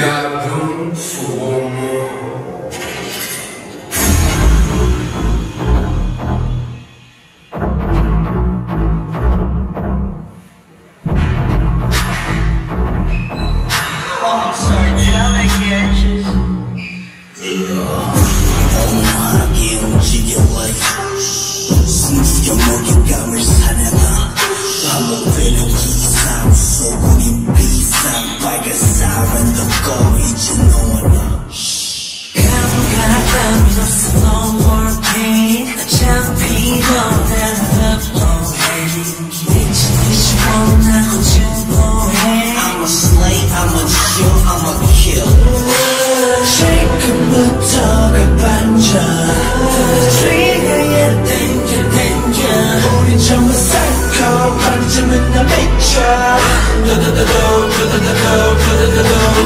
got room for one more. 멍하게 움직여와 숨죽여 먹잇감을 사려가 반복되는 기상 소금이 비상 빨간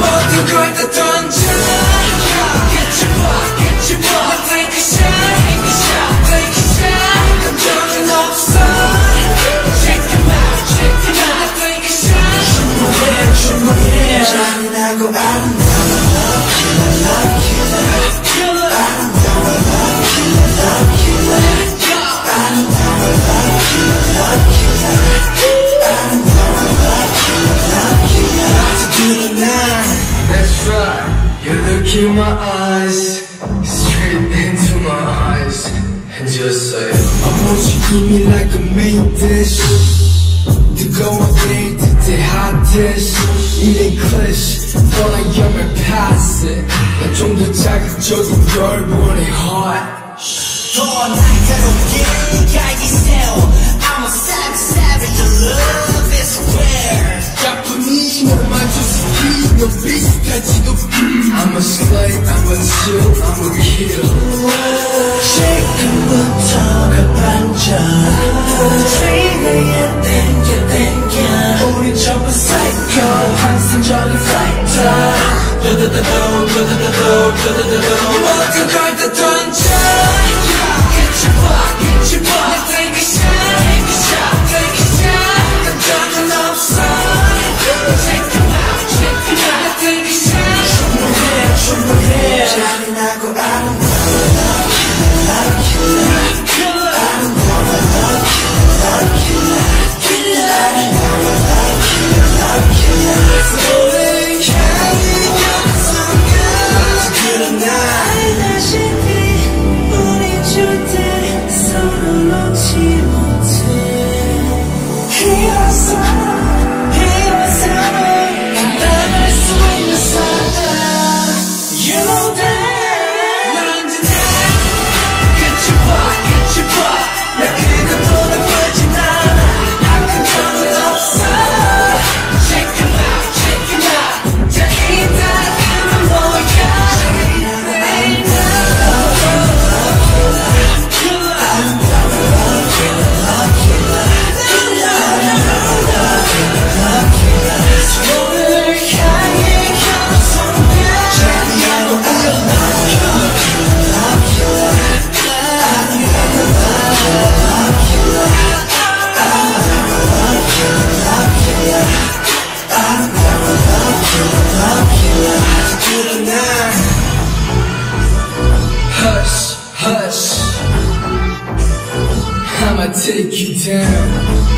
모든 걸다 던져 Get your block, get your block Take a shot, take a shot, take a shot 감정은 없어 Check him out, check him out Take a shot 충분해, 충분해 잔인하고 아름다워 you look in my eyes, straight into my eyes, and just say, I want you to give me like a main dish. 뜨거운 내 뜻의 hot dish. It ain't cliché, 떠나 you're past it. 난좀더 자극적인 걸 원해 hot. 더 날카롭게 갈기세워 Let's go! Hush, I'ma take you down